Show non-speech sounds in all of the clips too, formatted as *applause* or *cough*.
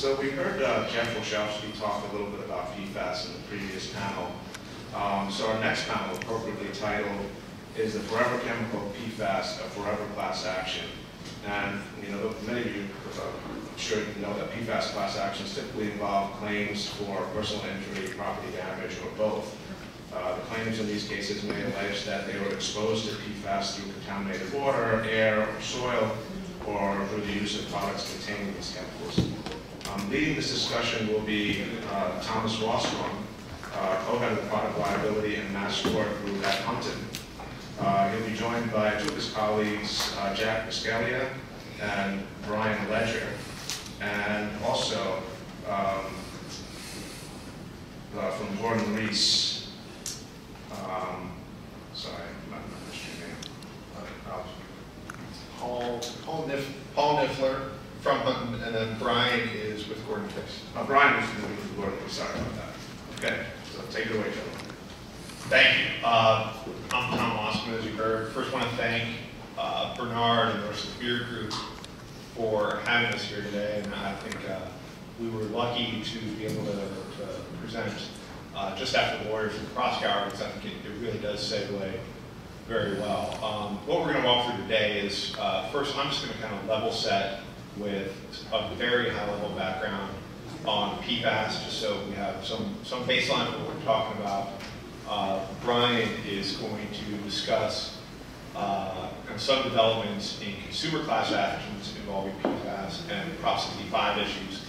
So we heard uh, Jeff Wachowski talk a little bit about PFAS in the previous panel. Um, so our next panel, appropriately titled, is the Forever Chemical PFAS, a Forever Class Action. And, you know, many of you uh, should know that PFAS class actions typically involve claims for personal injury, property damage, or both. Uh, the claims in these cases may allege that they were exposed to PFAS through contaminated water, air, or soil, or through the use of products containing these chemicals. Um, leading this discussion will be uh, Thomas Waskom, uh, co-head of the Product Liability and Mass Tort Group at Hunton. Uh, he'll be joined by two of his colleagues, uh, Jack Bisceglia and Brian Ledger, and also um, uh, from Gordon Rees. Um, sorry, I'm not your name. Paul, Paul, Paul Nyffeler from Hunton, and then Brian is with Gordon Fix. uh, Brian was going to be Gordon Rees. Sorry about that. Okay, so take it away, Joe. Thank you. Uh, I'm Tom Waskom, as you heard. First, want to thank uh, Bernard and the rest of the Beard Group for having us here today. And I think uh, we were lucky to be able to, to present uh, just after the Warriors and Proskauer because I think it, it, really does segue very well. Um, what we're going to walk through today is, uh, first, I'm just going to kind of level set with a very high-level background on PFAS, just so we have some, some baseline of what we're talking about. Uh, Brian is going to discuss uh, some developments in consumer class actions involving PFAS and Prop 65 issues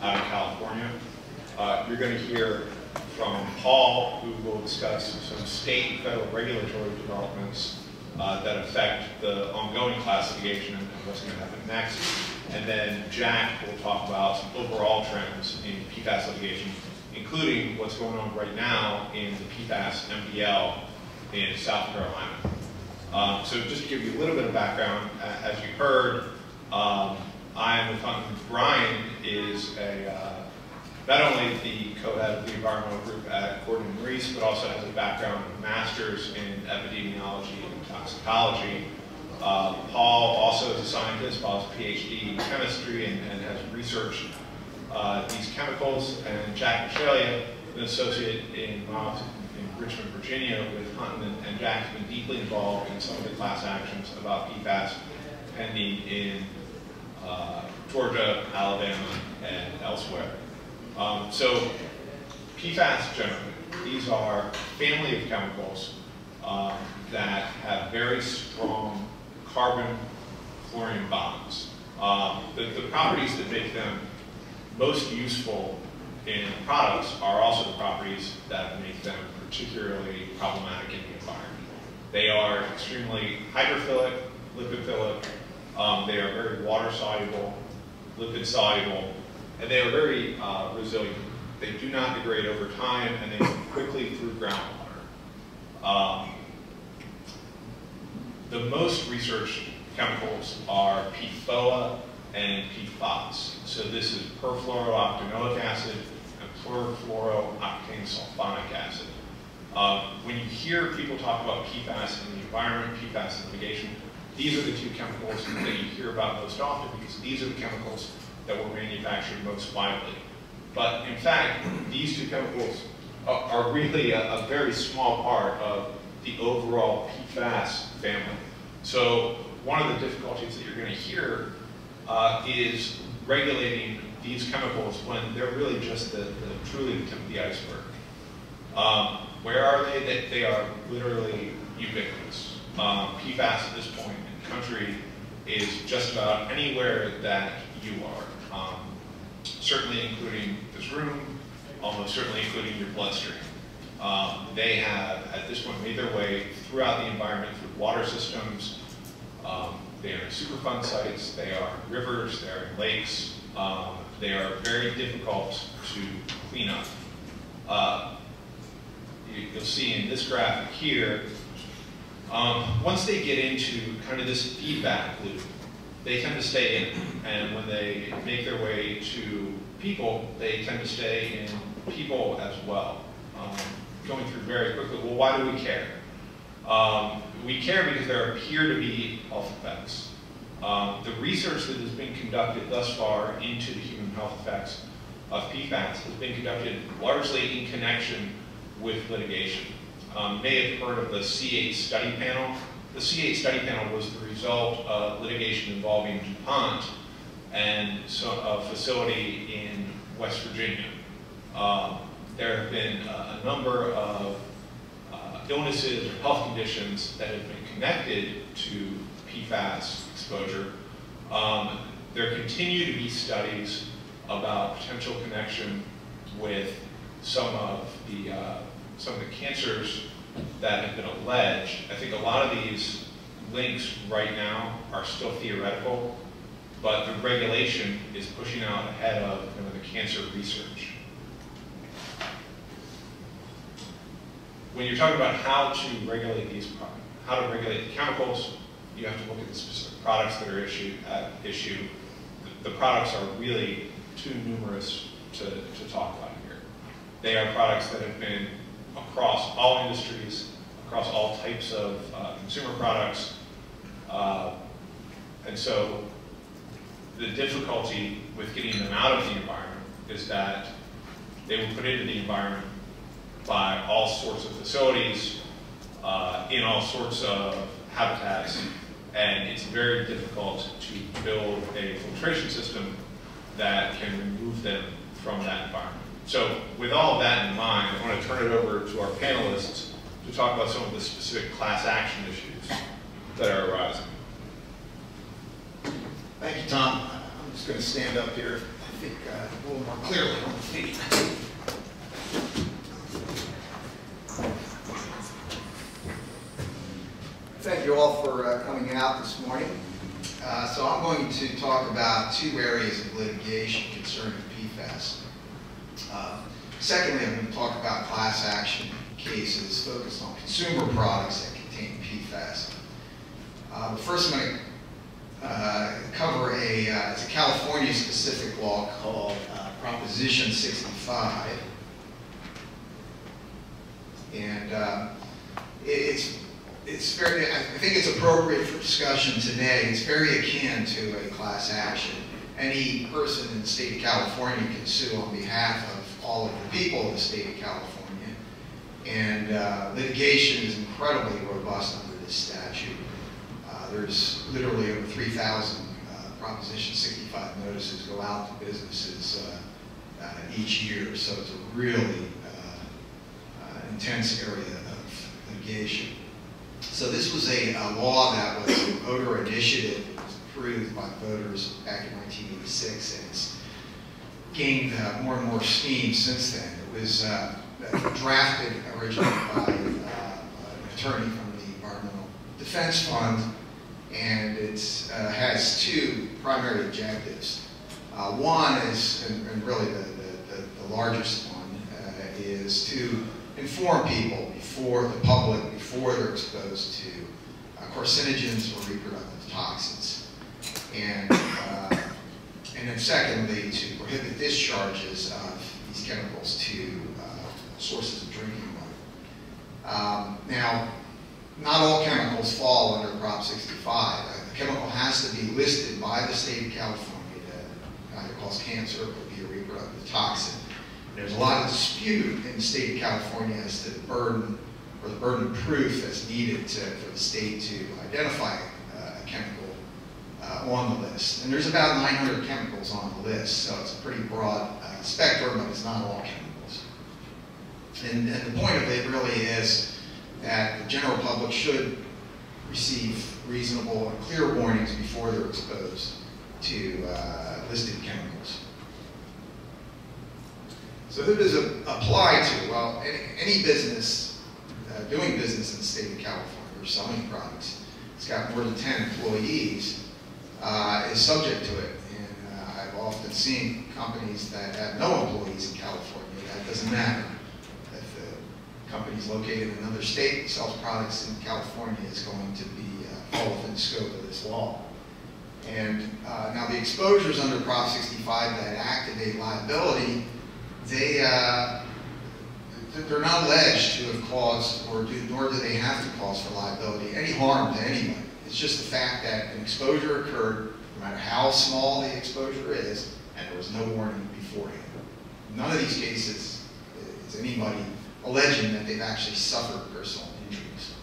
out of California. Uh, you're going to hear from Paul, who will discuss some state and federal regulatory developments uh, that affect the ongoing classification and what's going to happen next. And then Jack will talk about some overall trends in PFAS litigation, including what's going on right now in the PFAS MDL in South Carolina. Um, so just to give you a little bit of background, as you heard, um, I am with Hunton. Brian is a, uh, not only the co-head of the environmental group at Gordon Rees, but also has a background of master's in epidemiology toxicology. Uh, Paul also is a scientist, Paul has a PhD in chemistry and, and has researched uh, these chemicals. And Jack Bisceglia, an associate in, in Richmond, Virginia with Hunton, and, and Jack's been deeply involved in some of the class actions about PFAS pending in uh, Georgia, Alabama, and elsewhere. Um, so PFAS generally, these are family of chemicals um, that have very strong carbon fluorine bonds. Um, the, the properties that make them most useful in products are also the properties that make them particularly problematic in the environment. They are extremely hydrophilic, lipophilic, um, they are very water soluble, lipid soluble, and they are very uh, resilient. They do not degrade over time, and they move quickly through groundwater. Um, the most researched chemicals are PFOA and PFOS. So this is perfluorooctanoic acid and perfluorooctane sulfonic acid. Um, when you hear people talk about PFAS in the environment, PFAS in litigation, these are the two chemicals that you hear about most often because these are the chemicals that were manufactured most widely. But in fact, these two chemicals are, really a, a, very small part of the overall PFAS family. So one of the difficulties that you're going to hear uh, is regulating these chemicals when they're really just the, the truly the tip of the iceberg. Um, where are they? That They are literally ubiquitous. Um, PFAS at this point in the country is just about anywhere that you are, um, certainly including this room, almost certainly including your bloodstream. Um, they have, at this point, made their way throughout the environment through water systems. Um, they are in Superfund sites, they are rivers, they are in lakes. Um, they are very difficult to clean up. Uh, you, will see in this graphic here, um, once they get into kind of this feedback loop, they tend to stay in. And when they make their way to people, they tend to stay in people as well. Um, going through very quickly, well, why do we care? Um, we care because there appear to be health effects. Um, the research that has been conducted thus far into the human health effects of PFAS has been conducted largely in connection with litigation. Um, may have heard of the C8 study panel. The C8 study panel was the result of litigation involving DuPont and so, a facility in West Virginia. Um, there have been a, a number of uh, illnesses or health conditions that have been connected to PFAS exposure. Um, there continue to be studies about potential connection with some of the uh, some of the cancers that have been alleged. I think a lot of these links right now are still theoretical, but the regulation is pushing out ahead of you know, the cancer research. When you're talking about how to regulate these, products, how to regulate the chemicals, you have to look at the specific products that are issued at issue. The, the products are really too numerous to, to talk about here. They are products that have been across all industries, across all types of uh, consumer products. Uh, and so the difficulty with getting them out of the environment is that they were put into the environment by all sorts of facilities, uh, in all sorts of habitats, and it's very difficult to build a filtration system that can remove them from that environment. So with all that in mind, I want to turn it over to our panelists to talk about some of the specific class action issues that are arising. Thank you, Tom. I'm just going to stand up here, I think, uh, a little more clearly on the feet. Thank you all for uh, coming out this morning. Uh, so I'm going to talk about two areas of litigation concerning PFAS. Uh, secondly, I'm going to talk about class action cases focused on consumer products that contain PFAS. Uh, first, I'm going to uh, cover a, uh, it's a California-specific law called Proposition 65. And uh, it's it's very, I think it's appropriate for discussion today. It's very akin to a class action. Any person in the state of California can sue on behalf of all of the people of the state of California. And uh, litigation is incredibly robust under this statute. Uh, there's literally over 3,000 uh, Proposition 65 notices go out to businesses uh, uh, each year. So it's a really intense area of litigation. So this was a, a law that was a voter initiative. Approved by voters back in 1986 and it's gained uh, more and more steam since then. It was uh, drafted originally by uh, an attorney from the Environmental Defense Fund and it uh, has two primary objectives. Uh, one is, and, and really the, the, the, largest one, uh, is to inform people before the public, before they're exposed to uh, carcinogens or reproductive toxins. And, uh, and then secondly, to prohibit discharges of these chemicals to uh, sources of drinking water. Um, now, not all chemicals fall under Prop 65. A chemical has to be listed by the state of California that either cause cancer or be a reproductive toxin. There's a lot of dispute in the state of California as to the burden or the burden of proof that's needed to, for the state to identify uh, a chemical uh, on the list. And there's about 900 chemicals on the list, so it's a pretty broad uh, spectrum, but it's not all chemicals. And, and the point of it really is that the general public should receive reasonable and clear warnings before they're exposed to uh, listed chemicals. So who does it apply to? Well, any, any business uh, doing business in the state of California or selling products, it's got more than 10 employees, uh, is subject to it. And uh, I've often seen companies that have no employees in California. That doesn't matter. If the company's located in another state that sells products in California, is going to be uh, fall within the scope of this law. And uh, now the exposures under Prop 65 that activate liability they uh, they're not alleged to have caused, or do, nor do they have to cause for liability, any harm to anyone. It's just the fact that an exposure occurred, no matter how small the exposure is, and there was no warning beforehand. None of these cases is anybody alleging that they've actually suffered personal injuries.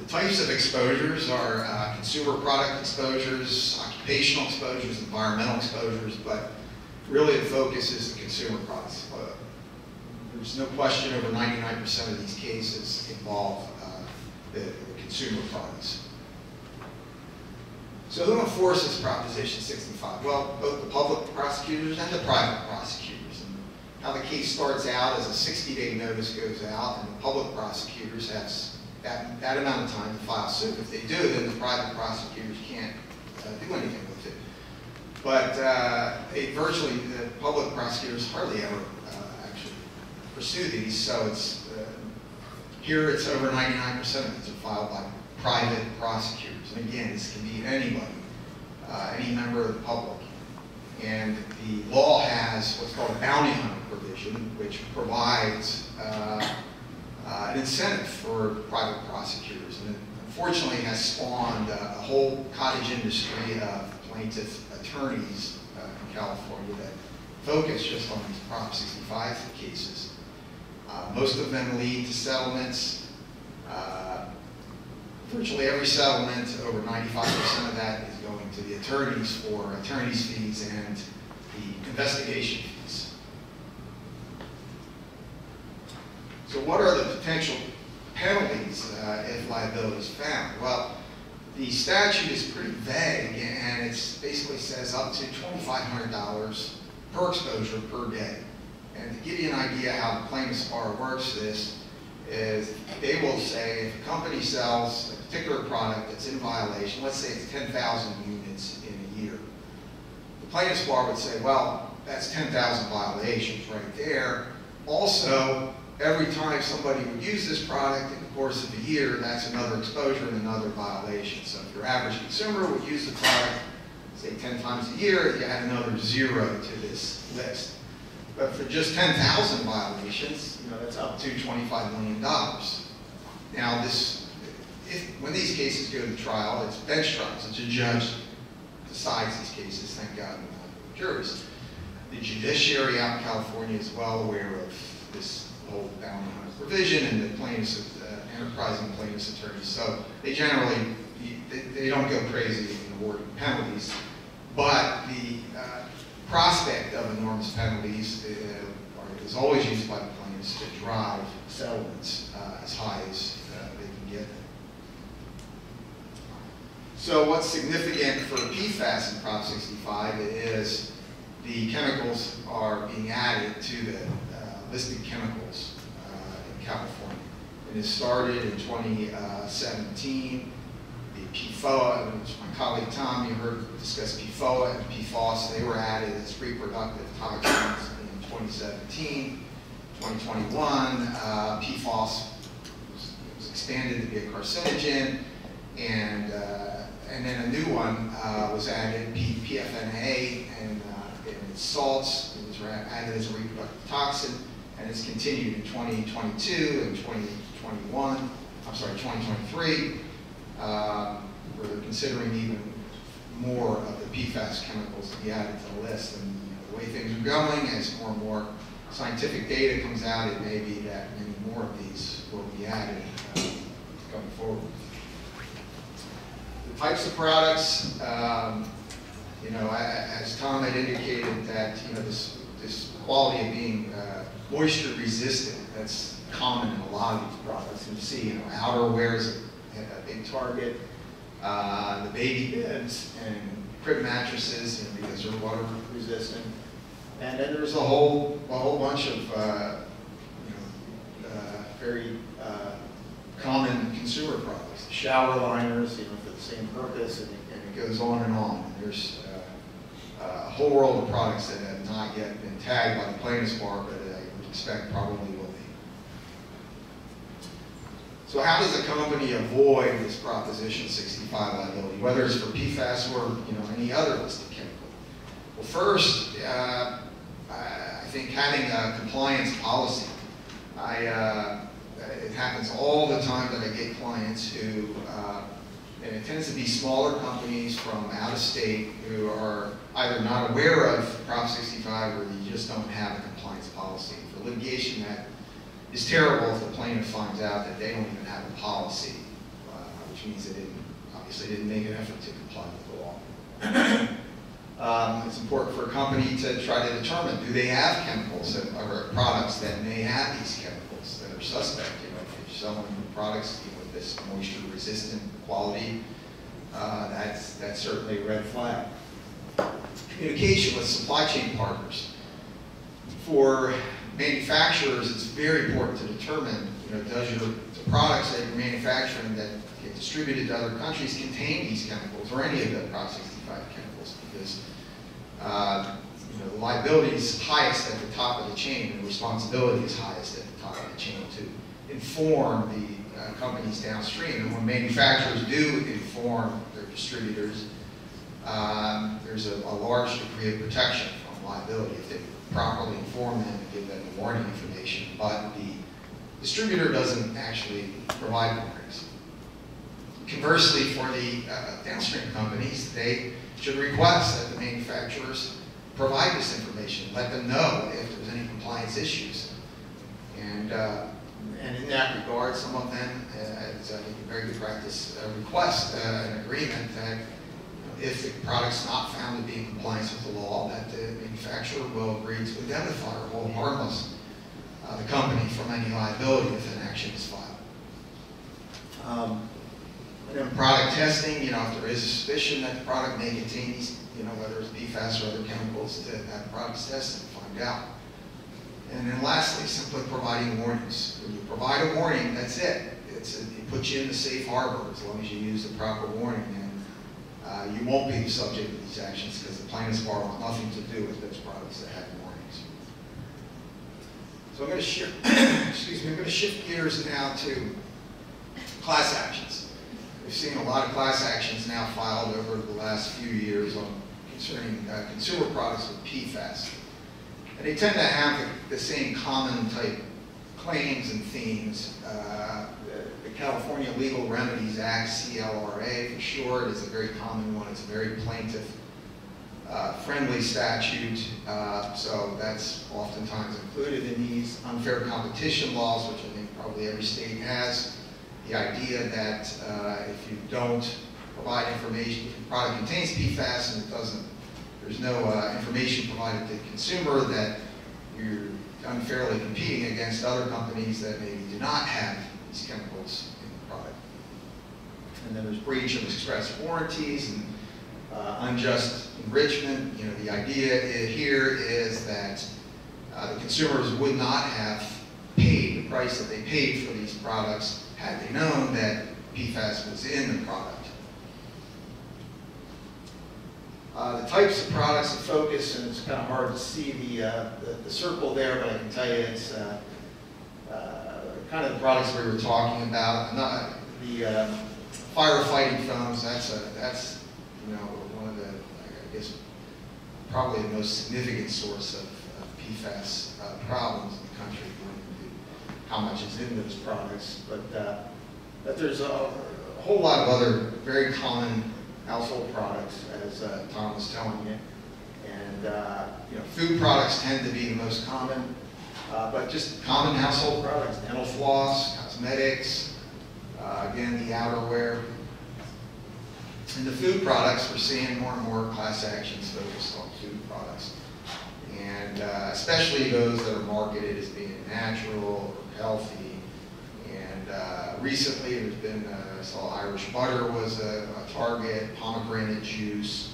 The types of exposures are uh, consumer product exposures, occupational exposures, environmental exposures, but really the focus is the consumer products. Uh, There's no question over 99% of these cases involve uh, the, the consumer products. So who enforces Proposition 65? Well, both the public prosecutors and the private prosecutors. And how the case starts out is a 60-day notice goes out, and the public prosecutors have that, that amount of time to file suit. If they do, then the private prosecutors can't uh, do anything. But uh, virtually, the public prosecutors hardly ever uh, actually pursue these, so it's, uh, here it's over 99% of these are filed by private prosecutors. And again, this can be anybody, uh, any member of the public. And the law has what's called a bounty hunter provision, which provides uh, uh, an incentive for private prosecutors. And it unfortunately has spawned uh, a whole cottage industry of plaintiff attorneys uh, in California that focus just on these Prop 65 cases. Uh, Most of them lead to settlements. Uh, Virtually every settlement, over 95% of that is going to the attorneys for attorney's fees and the investigation fees. So what are the potential penalties uh, if liability is found? Well, the statute is pretty vague, and it basically says up to $2,500 per exposure per day. And to give you an idea how the plaintiff's bar works this, is they will say if a company sells a particular product that's in violation, let's say it's 10,000 units in a year, the plaintiff's bar would say, well, that's 10,000 violations right there. Also, every time somebody would use this product the course of a year, that's another exposure and another violation. So if your average consumer would use the product, say 10 times a year, you add another zero to this list. But for just 10,000 violations, you know, that's up to $25 million. Now, this, if, when these cases go to trial, it's bench trials. It's a judge decides these cases, thank God, have juries. The judiciary out in California is well aware of this whole bounty hunter provision and the plaintiffs, uh, enterprising plaintiffs attorneys. So they generally, they, don't go crazy in awarding penalties. But the uh, prospect of enormous penalties uh, is always used by the plaintiffs to drive settlements uh, as high as uh, they can get them. So what's significant for PFAS in Prop 65 is the chemicals are being added to the uh, listed chemicals uh, in California. And it started in 2017. The PFOA, which my colleague Tom, you heard discuss PFOA and PFOS, they were added as reproductive toxins in 2017. 2021, uh, PFOS was, was expanded to be a carcinogen, and uh, and then a new one uh, was added, PFNA, and uh, its salts, it was added as a reproductive toxin, and it's continued in 2022 and 2021, I'm sorry, 2023, um, where they're considering even more of the PFAS chemicals to be added to the list. And you know, the way things are going, as more and more scientific data comes out, it may be that many more of these will be added uh, going forward. The types of products, um, you know, as Tom had indicated that, you know, this, this quality of being uh, moisture resistant, that's common in a lot of these products. You see, you know, outerwear is a, a big target. Uh, the baby beds and crib mattresses, you know, because they're water resistant. And then there's a whole, a whole bunch of, uh, you know, uh, very uh, common consumer products. Shower liners, you know, for the same purpose, and it, and it goes on and on. And there's uh, a whole world of products that have not yet been tagged by the plaintiff's bar, but I would expect probably. So how does a company avoid this Proposition 65 liability, whether it's for PFAS or, you know, any other listed chemical? Well, first, uh, I think having a compliance policy. I, uh, it happens all the time that I get clients who, uh, and it tends to be smaller companies from out of state who are either not aware of Prop 65 or you just don't have a compliance policy. For litigation, that is terrible if the plaintiff finds out that they don't even have a policy, uh, which means they didn't, obviously didn't make an effort to comply with the law. Um, It's important for a company to try to determine, do they have chemicals that- or products that may have these chemicals that are suspect? You know, if you're selling products with this moisture-resistant quality, uh, that's, that's certainly a red flag. Communication with supply chain partners. For manufacturers, it's very important to determine, you know, does your, the products that you're manufacturing that get distributed to other countries contain these chemicals or any of the Prop 65 chemicals? Because, uh, you know, the liability is highest at the top of the chain and responsibility is highest at the top of the chain to inform the uh, companies downstream. And when manufacturers do inform their distributors, um, there's a, a large degree of protection from liability if they properly inform them and give them the warning information, but the distributor doesn't actually provide warnings. Conversely, for the uh, downstream companies, they should request that the manufacturers provide this information, let them know if there's any compliance issues. And, uh, and in that regard, some of them, uh, as I think a very good practice, uh, request uh, an agreement that if the product's not found to be in compliance with the law, that the manufacturer will agree to indemnify or hold harmless uh, the company from any liability if an action is filed. Um, and product testing, you know, if there is suspicion that the product may contain these, you know, whether it's PFAS or other chemicals, to have products tested and find out. And then lastly, simply providing warnings. When you provide a warning, that's it. It's a, it puts you in the safe harbor as long as you use the proper warning. Uh, you won't be the subject of these actions because the plaintiff's bar want nothing to do with those products that have warnings. So I'm going to shift, *coughs* excuse me, I'm going to shift gears now to class actions. We've seen a lot of class actions now filed over the last few years on concerning uh, consumer products with PFAS. And they tend to have the, the same common type claims and themes. Uh, California Legal Remedies Act, CLRA for short, is a very common one. It's a very plaintiff uh, friendly statute, uh, so that's oftentimes included in these unfair competition laws, which I think probably every state has. The idea that uh, if you don't provide information, if your product contains PFAS and it doesn't, there's no uh, information provided to the consumer that you're unfairly competing against other companies that maybe do not have these chemicals in the product. And then there's breach of express warranties and uh, unjust enrichment. You know, the idea here is that uh, the consumers would not have paid the price that they paid for these products had they known that PFAS was in the product. Uh, the types of products of focus, and it's kind of hard to see the, uh, the, the, circle there, but I can tell you it's uh, kind of the products we were talking about. Not the uh, firefighting foams. That's a that's you know one of the I guess probably the most significant source of, of PFAS uh, problems in the country. How much is in those products, but but there's a, a whole lot of other very common household products, as uh, Tom was telling you. And uh, you know, food products tend to be the most common, uh, but just common household products, dental floss, cosmetics, uh, again, the outerwear. In the food products, we're seeing more and more class actions focused on food products. And uh, especially those that are marketed as being natural or healthy And uh, recently, there's been, uh, I saw Irish butter was a, a target, pomegranate juice.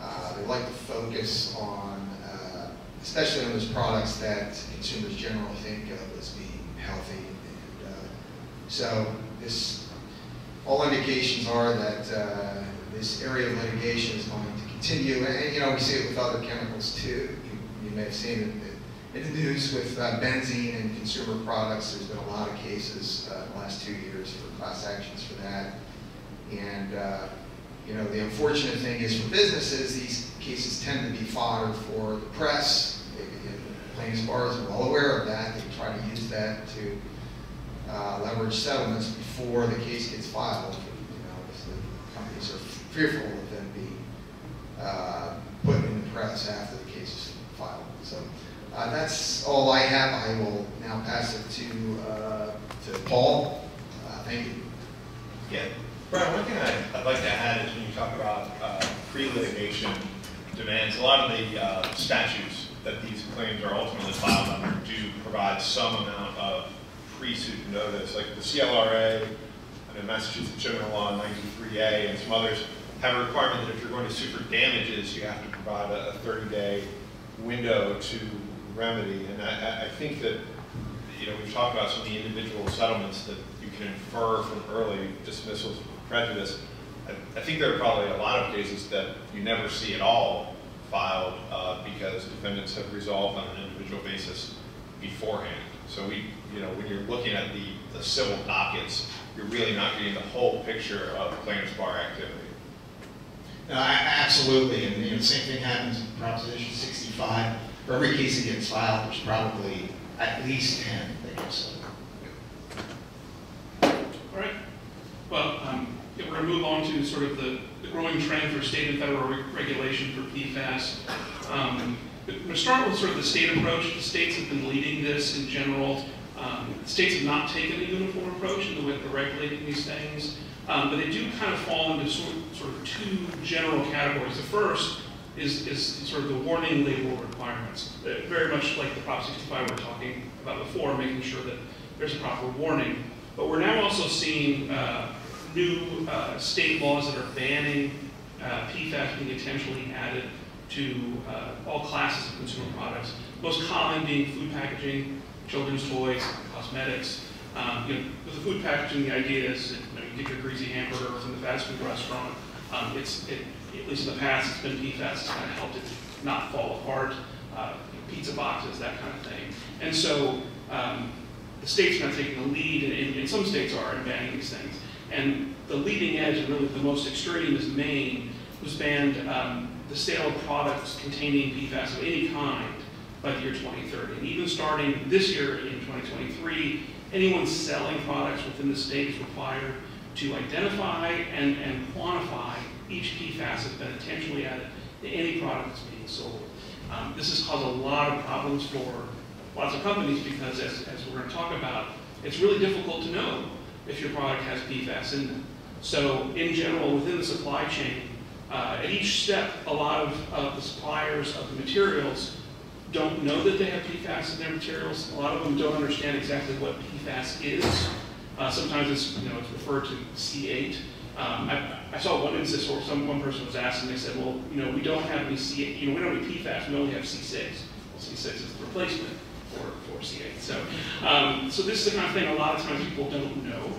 Uh, they like to focus on, especially on those products that consumers generally think of as being healthy. And, uh, so this, all indications are that uh, this area of litigation is going to continue. And, you know, we see it with other chemicals too. You, you may have seen it in the news with uh, benzene and consumer products. There's been a lot of cases uh, in the last two years for class actions for that. And, uh, you know, the unfortunate thing is for businesses, these cases tend to be fodder for the press. Plaintiffs' bars are well aware of that. They try to use that to uh, leverage settlements before the case gets filed. You know, companies are fearful of them being uh, put in the press after the case is filed. So uh, that's all I have. I will now pass it to, uh, to Paul. Uh, Thank you. Yeah. Brian, one thing I- I'd like to add is when you talk about uh, pre-litigation demands, a lot of the statutes that these claims are ultimately filed under do provide some amount of pre-suit notice, like the CLRA, I know Massachusetts General Law 93A and some others have a requirement that if you're going to sue for damages, you have to provide a 30-day window to remedy. And I, I- I think that, you know, we've talked about some of the individual settlements that you can infer from early dismissals of prejudice. I, I think there are probably a lot of cases that you never see at all filed uh, because defendants have resolved on an individual basis beforehand. So we, you know, when you're looking at the, the civil dockets, you're really not getting the whole picture of plaintiff's bar activity. No, a- absolutely, and, you know, the same thing happens in Proposition 65. For every case that gets filed, there's probably at least 10 that get settled. All right. Well, um, yeah, we're going to move on to sort of the the growing trend for state and federal re- regulation for PFAS. Um, We're going to start with sort of the state approach. The states have been leading this in general. Um, States have not taken a uniform approach in the way they're regulating these things, um, but they do kind of fall into sort of, sort of two general categories. The first is, is sort of the warning label requirements, Uh, very much like the Prop 65 we were talking about before, making sure that there's a proper warning. But we're now also seeing uh, new uh, state laws that are banning uh, PFAS being intentionally added to uh, all classes of consumer products. Most common being food packaging, children's toys, cosmetics. Um, you know, with the food packaging, the idea is that you, know, you get your greasy hamburger from the fast food restaurant. Um, it's, it, at least in the past, it's been PFAS that's kind of helped it not fall apart. Uh, pizza boxes, that kind of thing. And so um, the states are now taking the lead, and, and some states are in banning these things. And the leading edge, and really the most extreme, is Maine, who's banned um, the sale of products containing PFAS of any kind by the year 2030. And even starting this year in 2023, anyone selling products within the state is required to identify and, and quantify each PFAS that's been intentionally added to any product that's being sold. Um, this has caused a lot of problems for lots of companies because, as, as we're going to talk about, it's really difficult to know if your product has PFAS in them. So, in general, within the supply chain, uh, at each step, a lot of, of the suppliers of the materials don't know that they have PFAS in their materials. A lot of them don't understand exactly what PFAS is. Uh, sometimes it's, you know, it's referred to C8. Um, I, I saw one instance where some, one person was asked and they said, well, you know, we don't have any C8, you know, we don't have PFAS, we only have C6. Well, C6 is the replacement for, for C8. So, um, so this is the kind of thing a lot of times people don't know.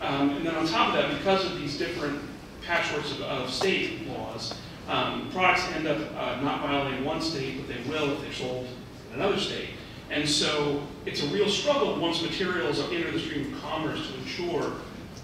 Um, and then on top of that, because of these different patchworks of, of state laws, um, products end up uh, not violating one state, but they will if they're sold in another state. And so it's a real struggle once materials are enter the stream of commerce to ensure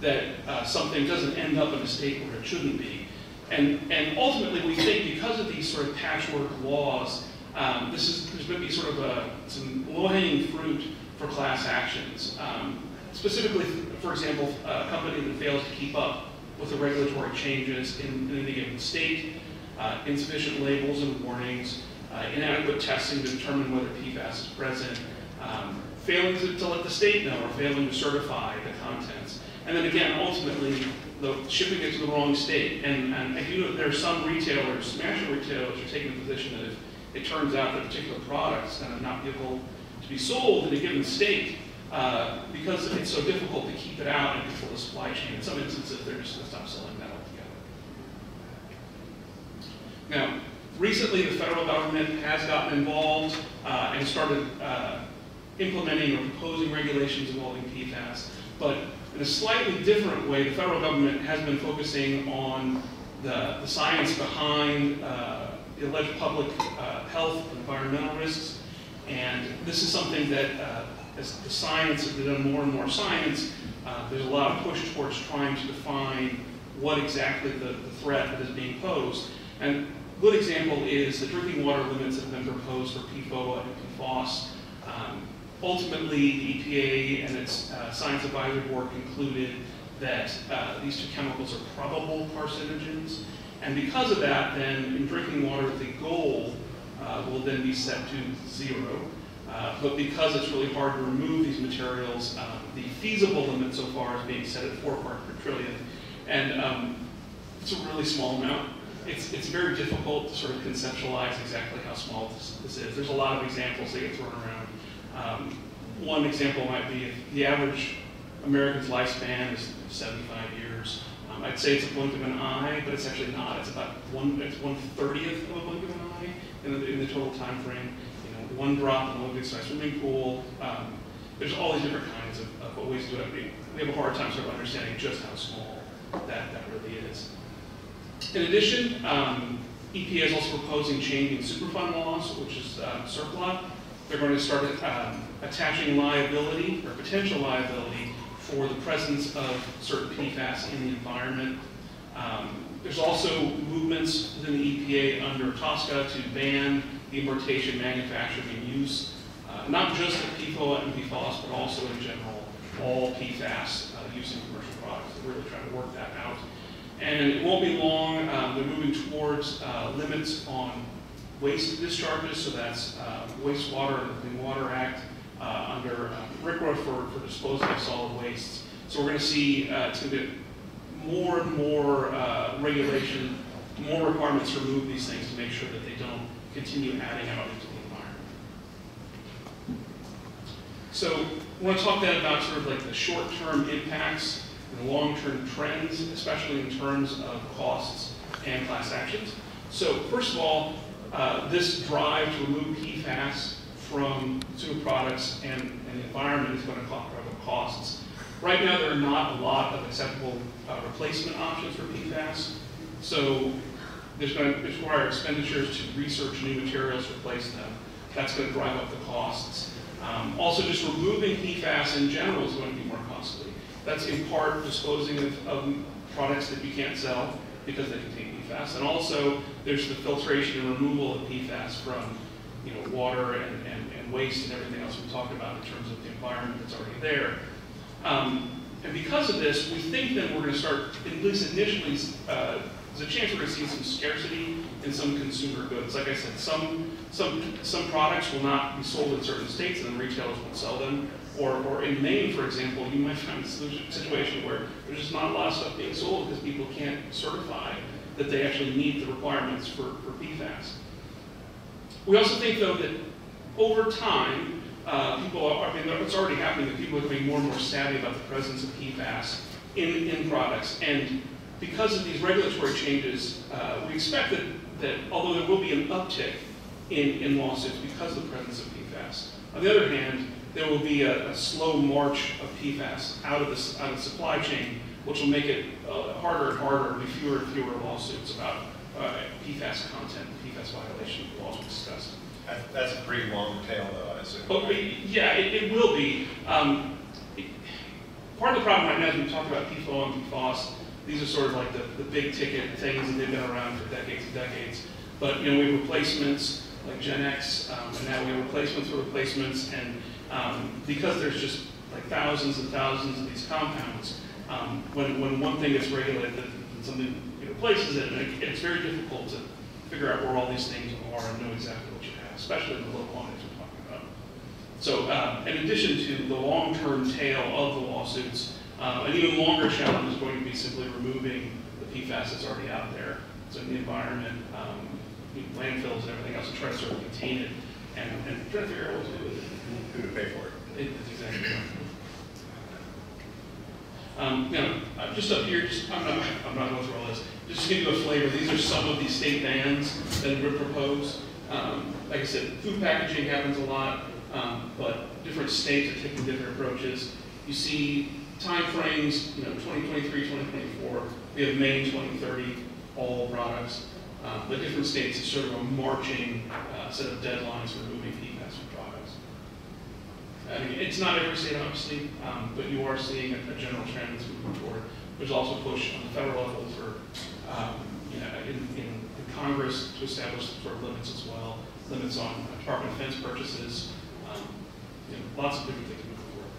that uh, something doesn't end up in a state where it shouldn't be. And, and ultimately, we think because of these sort of patchwork laws, um, this is, there's going to be sort of a, some low-hanging fruit for class actions. Um, specifically, for example, a company that fails to keep up with the regulatory changes in, in any given state, uh, insufficient labels and warnings, uh, inadequate testing to determine whether PFAS is present, um, failing to, to let the state know or failing to certify the contents. And then again, ultimately, the shipping it to the wrong state. And, and I do know there are some retailers, national retailers, who are taking the position that if it turns out that particular product is going not able to be sold in a given state, uh, because it's so difficult to keep it out and control the supply chain, in some instances, they're just going to stop selling that altogether. Now, recently the federal government has gotten involved uh, and started uh, implementing or proposing regulations involving PFAS, but in a slightly different way, the federal government has been focusing on the, the science behind uh, the alleged public uh, health and environmental risks, and this is something that uh, as the science has done more and more science, uh, there's a lot of push towards trying to define what exactly the, the threat that is being posed. And a good example is the drinking water limits that have been proposed for PFOA and PFOS. Um, ultimately, the EPA and its uh, Science Advisory Board concluded that uh, these two chemicals are probable carcinogens, And because of that, then in drinking water, the goal uh, will then be set to zero. Uh, But because it's really hard to remove these materials, uh, the feasible limit so far is being set at four parts per trillion. And um, it's a really small amount. It's, it's very difficult to sort of conceptualize exactly how small this, this is. There's a lot of examples that get thrown around. Um, one example might be if the average American's lifespan is 75 years. Um, I'd say it's a blink of an eye, but it's actually not. It's about one, it's one thirtieth of a blink of an eye in the, in the total time frame. You know, one drop in a Olympic-sized swimming pool. Um, there's all these different kinds of, of ways to do it. We, we have a hard time sort of understanding just how small that, that really is. In addition, um, EPA is also proposing changing Superfund laws, which is um, CERCLA. They're going to start um, attaching liability or potential liability for the presence of certain PFAS in the environment. Um, there's also movements within the EPA under TSCA to ban the importation, manufacturing, and use, uh, not just of PFOA and PFOS, but also in general, all PFAS uh, used in commercial products. They're really trying to work that out. And it won't be long, um, they're moving towards uh, limits on waste discharges, so that's uh, wastewater and the Clean Water Act uh, under uh, RCRA for, for disposing of solid wastes. So we're going to see, uh, it's going to be more and more uh, regulation, more requirements to remove these things to make sure that they don't continue adding out into the environment. So I want to talk then about sort of like the short-term impacts and long-term trends, especially in terms of costs and class actions. So first of all, uh, this drive to remove PFAS from consumer products and, and the environment is going to cost, costs. Right now, there are not a lot of acceptable uh, replacement options for PFAS. So there's going to require expenditures to research new materials to replace them. That's going to drive up the costs. Um, also, just removing PFAS in general is going to be more costly. That's in part disposing of, of products that you can't sell because they contain PFAS. And also, there's the filtration and removal of PFAS from you know, water and, and, and waste and everything else we talked about in terms of the environment that's already there. Um, and because of this, we think that we're going to start, at least initially, uh, there's a chance we're going to see some scarcity in some consumer goods. Like I said, some, some, some products will not be sold in certain states and then retailers won't sell them. Or, or in Maine, for example, you might find a situation where there's just not a lot of stuff being sold because people can't certify that they actually meet the requirements for, for PFAS. We also think, though, that over time, uh, people are, I mean, it's already happening that people are becoming more and more savvy about the presence of PFAS in, in products. And because of these regulatory changes, uh, we expect that, that although there will be an uptick in, in lawsuits because of the presence of PFAS, on the other hand, there will be a, a slow march of PFAS out of, the, out of the supply chain, which will make it uh, harder and harder, and fewer and fewer lawsuits about uh, PFAS content, PFAS violation of the laws discussed. That- That's a pretty long tail, though, I assume. But we- yeah, it, it will be. Um, it- part of the problem right now is we talk about PFOA and PFOS. These are sort of like the, the big ticket things, and they've been around for decades and decades. But you know, we have replacements like GenX, um, and now we have replacements for replacements, and um, because there's just like thousands and thousands of these compounds, um, when, when one thing gets regulated, then something replaces it, and it, it's very difficult to figure out where all these things are and know exactly what you have, especially in the low quantities we're talking about. So, uh, in addition to the long-term tail of the lawsuits, uh, an even longer challenge is going to be simply removing the PFAS that's already out there. So in the environment, um, landfills and everything else, and try to sort of contain it and, and try to figure out what to do with it. Who to pay for it? It- It's exactly right. Um, uh, just up here, just, I'm not, I'm not going through all this, just to give you a flavor, these are some of the state bans that been proposed. Um, like I said, food packaging happens a lot, um, but different states are taking different approaches. You see timeframes, you know, 2023, 2024, we have Maine 2030, all products. Um, but different states, it's sort of a marching uh, set of deadlines for moving PFAS from products. I mean, it's not every state, obviously, um, but you are seeing a, a general trend that's moving forward. There's also a push on the federal level for, um, you know, in, in, Congress to establish sort of limits as well, limits on Department of Defense purchases, um, you know, lots of different things moving forward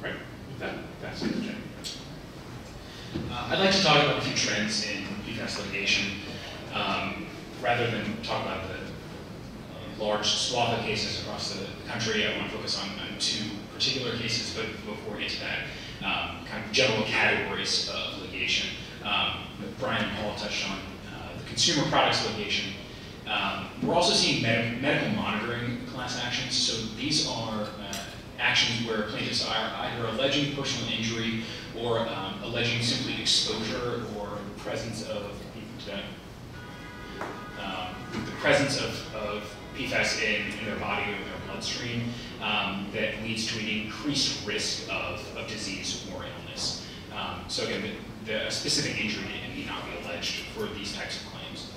there. Right, with that, that's it, Jay. Uh, I'd like to talk about a few trends in PFAS litigation. Um, rather than talk about the large swath of cases across the, country, I want to focus on, on two particular cases, but before we get to that, um, kind of general categories of litigation. Um, Brian and Paul touched on uh, the consumer products litigation. Um, we're also seeing med medical monitoring class actions. So these are uh, actions where plaintiffs are either alleging personal injury or um, alleging simply exposure or presence of um, the presence of, of PFAS in, in their body or in their bloodstream um, that leads to an increased risk of, of disease or illness. Um, so again, the, the specific injury need not be alleged for these types of claims.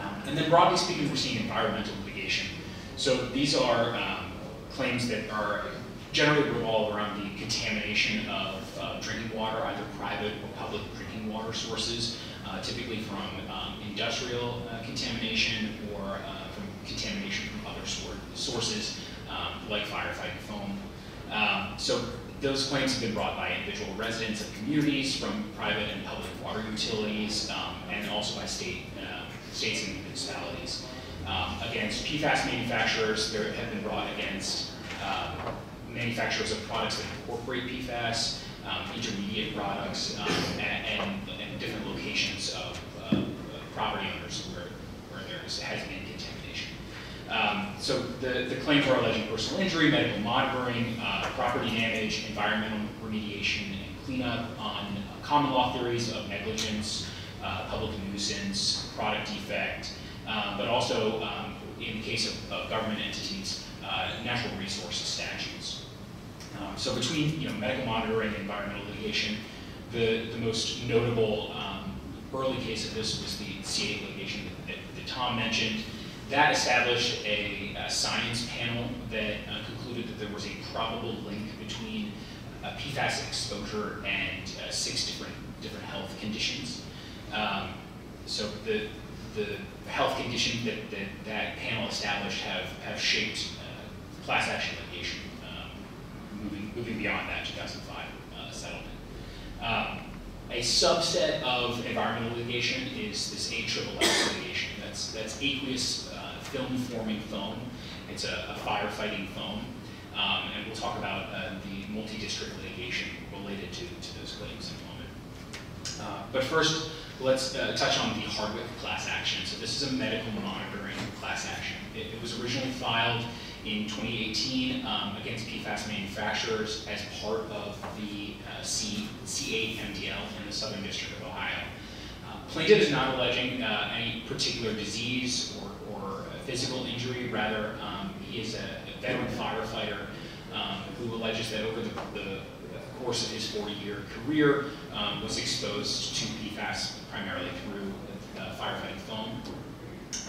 Um, and then broadly speaking, we're seeing environmental litigation. So these are um, claims that are generally revolve around the contamination of uh, drinking water, either private or public drinking water sources, uh, typically from um, industrial uh, contamination or uh, from contamination from other sources, um, like firefighting foam. Um, so those claims have been brought by individual residents of communities from private and public water utilities, um, and also by state, uh, states and municipalities. Um, against PFAS manufacturers, there have been brought against uh, manufacturers of products that incorporate PFAS, um, intermediate products, um, and, and, and, different locations of uh, property owners where, where there has been. Um, so the, the claims are alleging personal injury, medical monitoring, uh, property damage, environmental remediation, and cleanup on common law theories of negligence, uh, public nuisance, product defect, um, but also um, in the case of, of government entities, uh, natural resources statutes. Um, so between you know, medical monitoring and environmental litigation, the, the most notable um, early case of this was the C8 litigation that, that Tom mentioned. That established a, a science panel that uh, concluded that there was a probable link between uh, PFAS exposure and uh, six different different health conditions. Um, so the the health conditions that, that that panel established have have shaped uh, class action litigation moving, moving beyond that 2005 uh, settlement. Um, a subset of environmental litigation is this AFFF litigation. That's, that's aqueous uh, film-forming foam. It's a, a firefighting foam. Um, and we'll talk about uh, the multi-district litigation related to, to those claims in a moment. Uh, but first, let's uh, touch on the Hardwick class action. So this is a medical monitoring class action. It, it was originally filed in 2018 um, against PFAS manufacturers as part of the uh, C, C8 MDL in the Southern District of Ohio. Plaintiff is not alleging uh, any particular disease or, or physical injury, rather um, he is a, veteran firefighter um, who alleges that over the, the course of his 40-year career um, was exposed to PFAS primarily through uh, firefighting foam.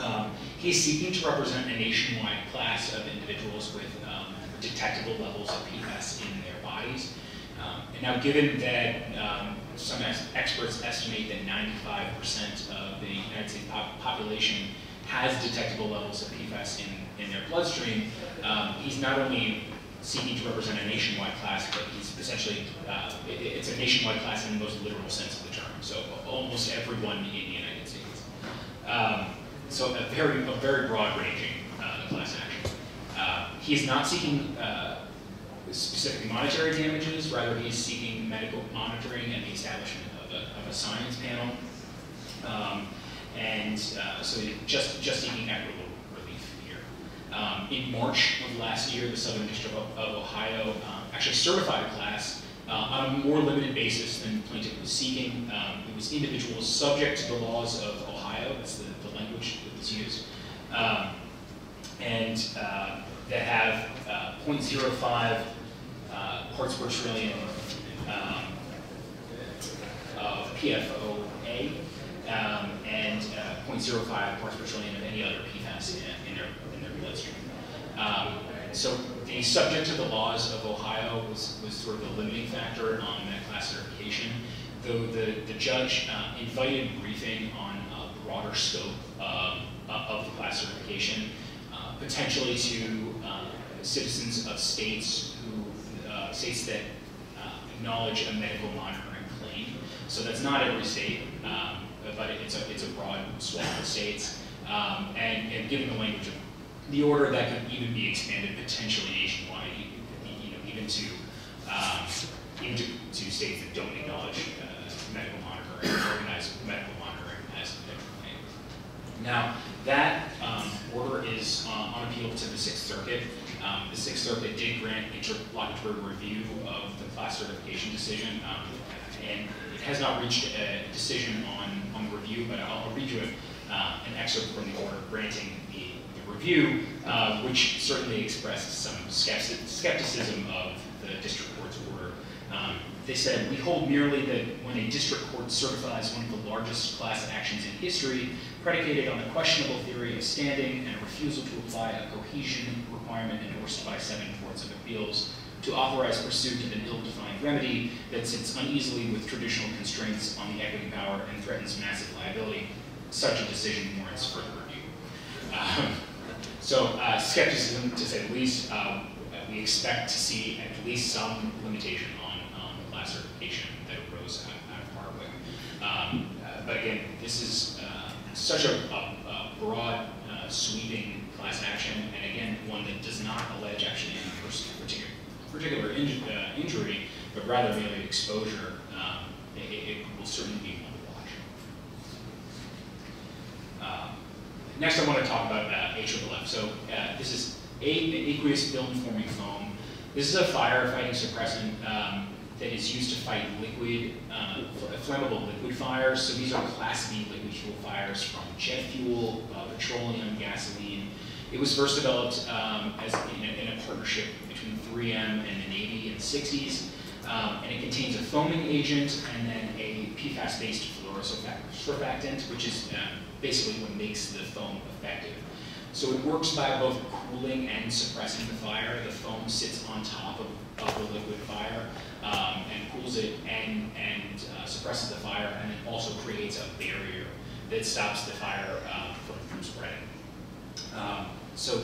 Um, he's seeking to represent a nationwide class of individuals with um, detectable levels of PFAS in their bodies. Um, and now given that um, some experts estimate that 95% of the United States pop population has detectable levels of PFAS in, in their bloodstream, um, he's not only seeking to represent a nationwide class, but he's essentially, uh, it, it's a nationwide class in the most literal sense of the term. So almost everyone in the United States. Um, so a very, a very broad-ranging uh, class action. Uh, he is not seeking uh, specific monetary damages, rather he's seeking medical monitoring and the establishment of a, of a science panel. Um, and uh, so just, just seeking equitable relief here. Um, in March of last year, the Southern District of, of Ohio um, actually certified a class uh, on a more limited basis than the plaintiff was seeking. Um, it was individuals subject to the laws of Ohio, that's the language that was used, um, and uh, that have uh, 0.05 uh, parts per trillion um, of PFOA um, and uh, 0.05 parts per trillion of any other PFAS in, in, their, in their bloodstream. Um, so the subject of the laws of Ohio was, was sort of the limiting factor on that class certification, though the, the judge uh, invited briefing on a broader scope of the class certification, uh, potentially to uh, citizens of states states that uh, acknowledge a medical monitoring claim. So that's not every state. Um, but it's a, it's a broad swath of states. Um, and, and given the language of the order, that could even be expanded potentially nationwide, you know, even to, um, even to, to states that don't acknowledge, uh, medical monitoring, organized medical monitoring as a claim. Now, that um, order is uh, on appeal to the Sixth Circuit. Um, The Sixth Circuit did grant interlocutory review of the class certification decision, um, and it has not reached a decision on, on the review, but I'll I'll read you uh, an excerpt from the order granting the the review, uh, which certainly expressed some skepticism of the district court's order. Um, They said, "We hold merely that when a district court certifies one of the largest class actions in history, predicated on a questionable theory of standing and a refusal to apply a cohesion requirement endorsed by seven courts of appeals to authorize pursuit of an ill-defined remedy that sits uneasily with traditional constraints on the equity power and threatens massive liability, such a decision warrants further review. Um, So uh, skepticism, to say the least, um, we expect to see at least some limitation on that arose out of Hardwick. Um, uh, But again, this is uh, such a a- a broad uh, sweeping class action, and again, one that does not allege actually any particular particular uh, injury, but rather merely exposure. um, It it- will certainly be one to watch. Um, Next, I want to talk about uh, AFFF. So uh, this is a- aqueous film forming foam. This is a firefighting suppressant um, that is used to fight liquid, uh, flammable liquid fires. So these are Class B liquid fuel fires from jet fuel, uh, petroleum, gasoline. It was first developed um, as in a, in a partnership between 3M and the Navy in the 60s. Um, and it contains a foaming agent and then a PFAS-based fluorosurfactant, which is uh, basically what makes the foam effective. So it works by both cooling and suppressing the fire. The foam sits on top of, of the liquid fire um, and cools it and, and uh, suppresses the fire, and it also creates a barrier that stops the fire uh, from, from spreading. Um, so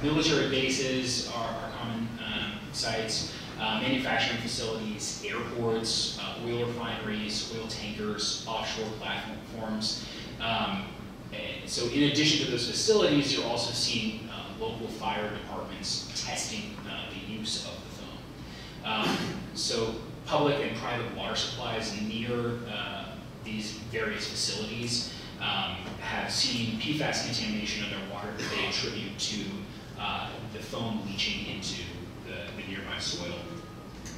military bases are, are common um, sites, uh, manufacturing facilities, airports, uh, oil refineries, oil tankers, offshore platforms. Um, and so in addition to those facilities, you're also seeing uh, local fire departments testing uh, the use of the foam. Um, so public and private water supplies near uh, these various facilities um, have seen PFAS contamination of their water that they attribute to uh, the foam leaching into the, the nearby soil.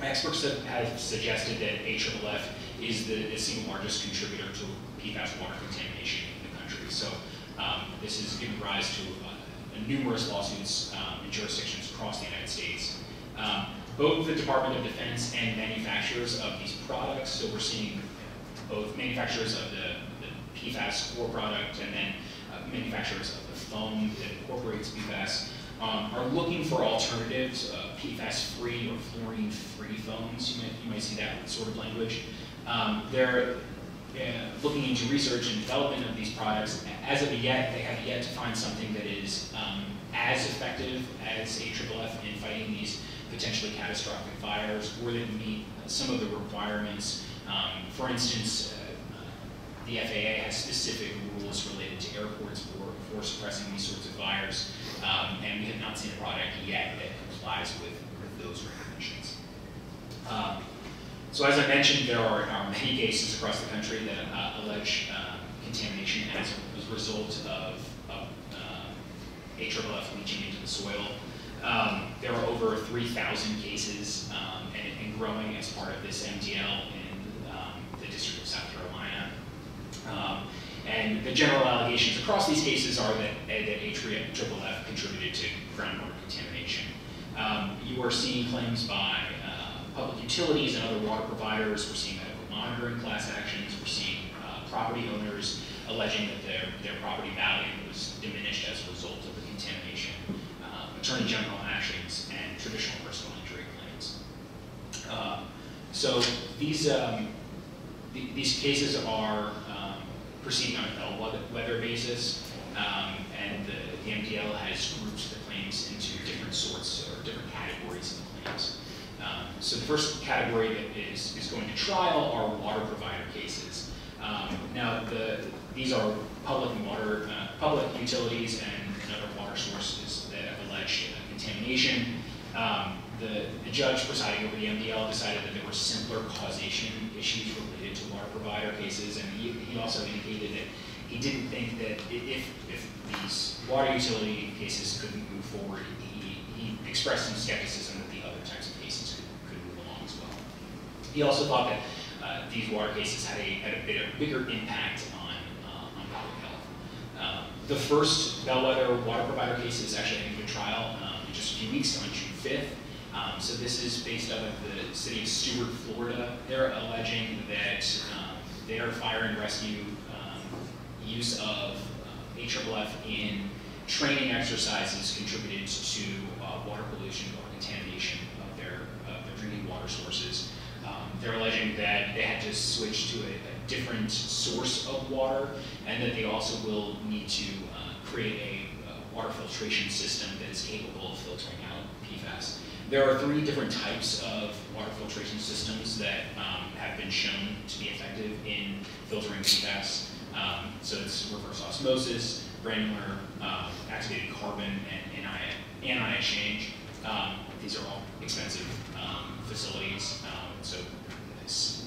Experts have, have suggested that AFFF is the, the single largest contributor to PFAS water contamination in. So um, this has given rise to uh, numerous lawsuits um, in jurisdictions across the United States. Um, both the Department of Defense and manufacturers of these products, so we're seeing both manufacturers of the, the PFAS core product and then uh, manufacturers of the foam that incorporates PFAS, um, are looking for alternatives, uh, PFAS-free or fluorine-free foams. You might, you might see that sort of language. Um, they're uh, looking into research and development of these products. As of yet, they have yet to find something that is um, as effective as AFFF in fighting these potentially catastrophic fires, or that meet some of the requirements. Um, for instance, uh, uh, the FAA has specific rules related to airports for, for suppressing these sorts of fires, um, and we have not seen a product yet that complies with, with those regulations. Um, so as I mentioned, there are, are many cases across the country that uh, allege uh, contamination as a result of, of uh, leaching into the soil. Um, there are over 3,000 cases um, and, and growing as part of this MDL in um, the District of South Carolina. Um, and the general allegations across these cases are that, that AFFF contributed to groundwater contamination. Um, you are seeing claims by public utilities and other water providers. We're seeing medical monitoring class actions. We're seeing uh, property owners alleging that their, their property value was diminished as a result of the contamination. Uh, Attorney General actions and traditional personal injury claims. Uh, so these um, th- these cases are um, proceeding on a bellwether basis, um, and the, the MDL has grouped the claims into different sorts or different categories of claims. Um, so the first category that is, is going to trial are water provider cases. Um, Now, the, these are public water, uh, public utilities and and other water sources that have alleged uh, contamination. Um, The, the judge presiding over the MDL decided that there were simpler causation issues related to water provider cases, and he, he also indicated that he didn't think that if, if these water utility cases couldn't move forward, he, he expressed some skepticism that the other types of cases could, could move along as well. He also thought that uh, these water cases had a, had a bit of bigger impact on, uh, on public health. Uh, The first bellwether water provider case is actually heading to trial um, in just a few weeks on June 5th. Um, So this is based out of the city of Stuart, Florida. They're alleging that um, their fire and rescue um, use of uh, AFFF in training exercises contributed to uh, water pollution or contamination of their, of their drinking water sources. They're alleging that they had to switch to a, a different source of water, and that they also will need to uh, create a uh, water filtration system that is capable of filtering out PFAS. There are three different types of water filtration systems that um, have been shown to be effective in filtering PFAS. Um, so it's reverse osmosis, granular, um, activated carbon, and anion, anion exchange. Um, these are all expensive um, facilities, um, so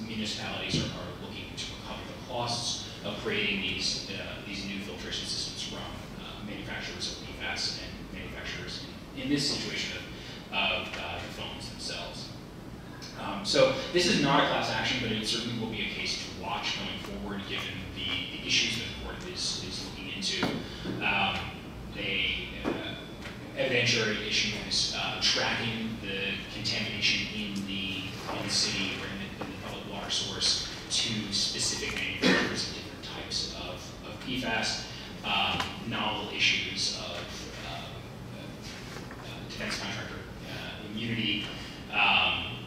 municipalities are, are looking to recover the costs of creating these uh, these new filtration systems from uh, manufacturers of PFAS and manufacturers in, in this situation of, of uh, the foams themselves. Um, so this is not a class action, but it certainly will be a case to watch going forward, given the, the issues that the court is, is looking into. Um, a evidentiary issues uh, tracking the contamination in the, in the city or in the, in the public water source to specific manufacturers of different types of, of PFAS, um, novel issues of uh, uh, defense contractor uh, immunity, um,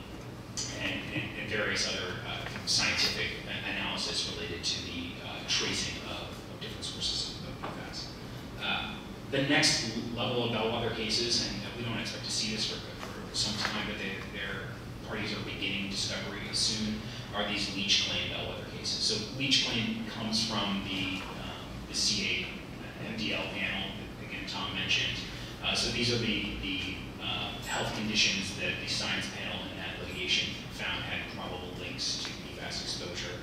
and, and, and various other uh, scientific analysis related to the tracing of, of different sources of PFAS. Uh, the next level of bellwether cases, and we don't expect to see this for, for some time, but they, their parties are beginning discovery soon, are these leach claim bellwether cases. So leach claim comes from the, um, the C8 MDL panel that, again, Tom mentioned. Uh, so these are the, the uh, health conditions that the science panel in that litigation found had probable links to PFAS exposure.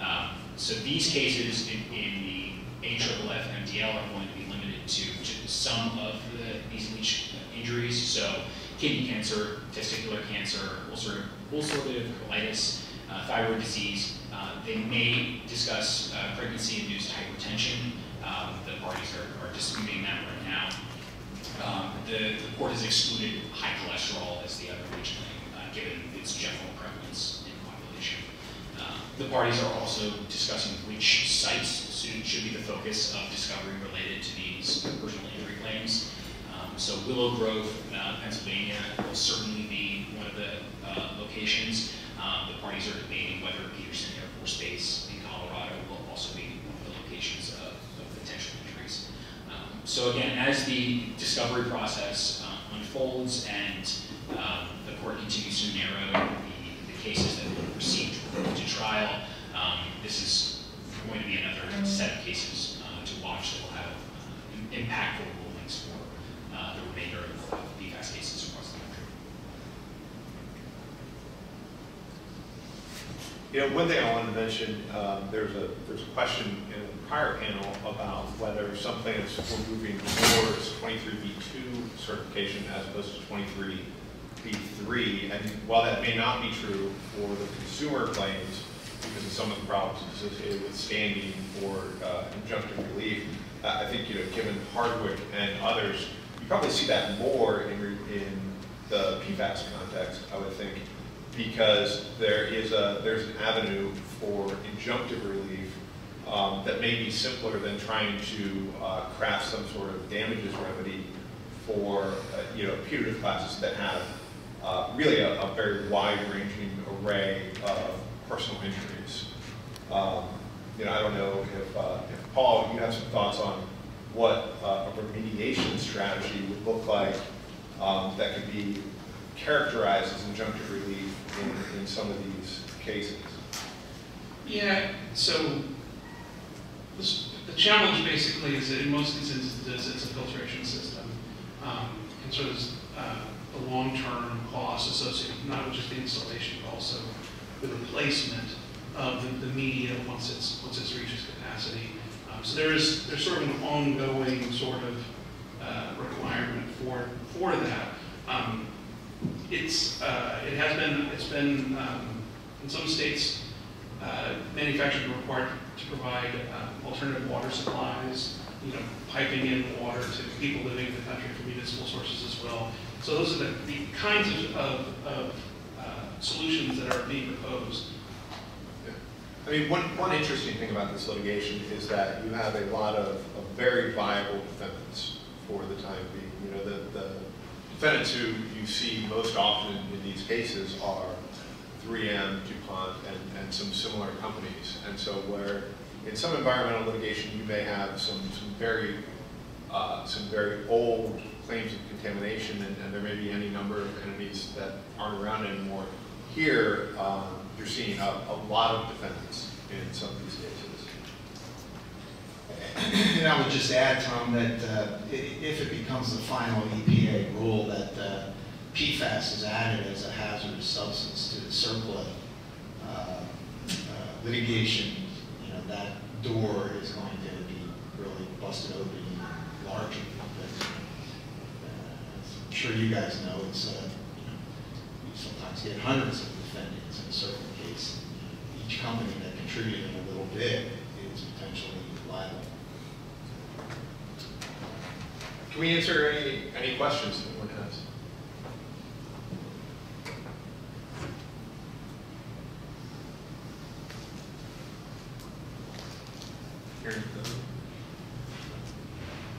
Um, so these cases in, in the AFFF MDL are going to be to, some of the, these leach injuries. So kidney cancer, testicular cancer, ulcer, ulcerative colitis, uh, thyroid disease. Uh, they may discuss uh, pregnancy-induced hypertension. Um, the parties are, are disputing that right now. Um, the, the court has excluded high cholesterol as the other claim, uh, given its general prevalence in the population. Uh, The parties are also discussing which sites should, be the focus of discovery related to these personal injury claims. Um, So Willow Grove, uh, Pennsylvania will certainly be one of the uh, locations. Um, The parties are debating whether Peterson Air Force Base in Colorado will also be one of the locations of, of potential injuries. Um, So again, as the discovery process uh, unfolds and um, the court continues to narrow the cases that will proceed to trial, um, this is going to be another set of cases uh, to watch that will have uh, im- impactful rulings for uh, the remainder of PFAS cases across the country. You know, one thing I wanted to mention, um, there's a, there's a question in the prior panel about whether some plans were moving towards 23B2 certification as opposed to 23B3. And while that may not be true for the consumer claims, because of some of the problems associated with standing for uh, injunctive relief, uh, I think, you know, given Hardwick and others, you probably see that more in, in the PFAS context, I would think, because there is a, there's an avenue for injunctive relief um, that may be simpler than trying to uh, craft some sort of damages remedy for, uh, you know, putative classes that have uh, really a, a very wide-ranging array of personal injuries. Um, You know, I don't know if, uh, if Paul, you have some thoughts on what uh, a remediation strategy would look like um, that could be characterized as injunctive relief in, in some of these cases. Yeah, so this- the challenge basically is that in most instances, it's a filtration system. Um, And so there's uh, the long-term cost associated, not with just the installation, but also the replacement of the- the media once it's, once it's reaches capacity. Um, So there is, there's sort of an ongoing sort of uh, requirement for, for that. Um, It's, uh, it has been, it's been, um, in some states, uh, manufacturers required to provide uh, alternative water supplies, you know, piping in water to people living in the country from municipal sources as well. So those are the, the kinds of, of, of uh, solutions that are being proposed. I mean, one, one interesting thing about this litigation is that you have a lot of, of very viable defendants for the time being. You know, the, the defendants who you see most often in these cases are 3M, DuPont, and, and some similar companies. And so where in some environmental litigation, you may have some, some very, uh, some very old claims of contamination, and, and there may be any number of entities that aren't around anymore. Here, um, you're seeing a, a lot of defendants in some of these cases. And I would just add, Tom, that uh, if it becomes the final EPA rule that uh, PFAS is added as a hazardous substance to the CERCLA uh, uh, litigation, you know, that door is going to be really busted open larger. But, uh, as I'm sure you guys know, it's, uh, you sometimes get hundreds of defendants in a certain case. Each company that contributed a little bit is potentially liable. Can we answer any, any questions that anyone has?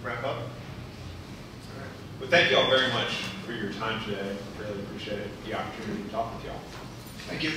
Wrap up? But thank you all very much for your time today. Really appreciate the opportunity to talk with y'all. Thank you.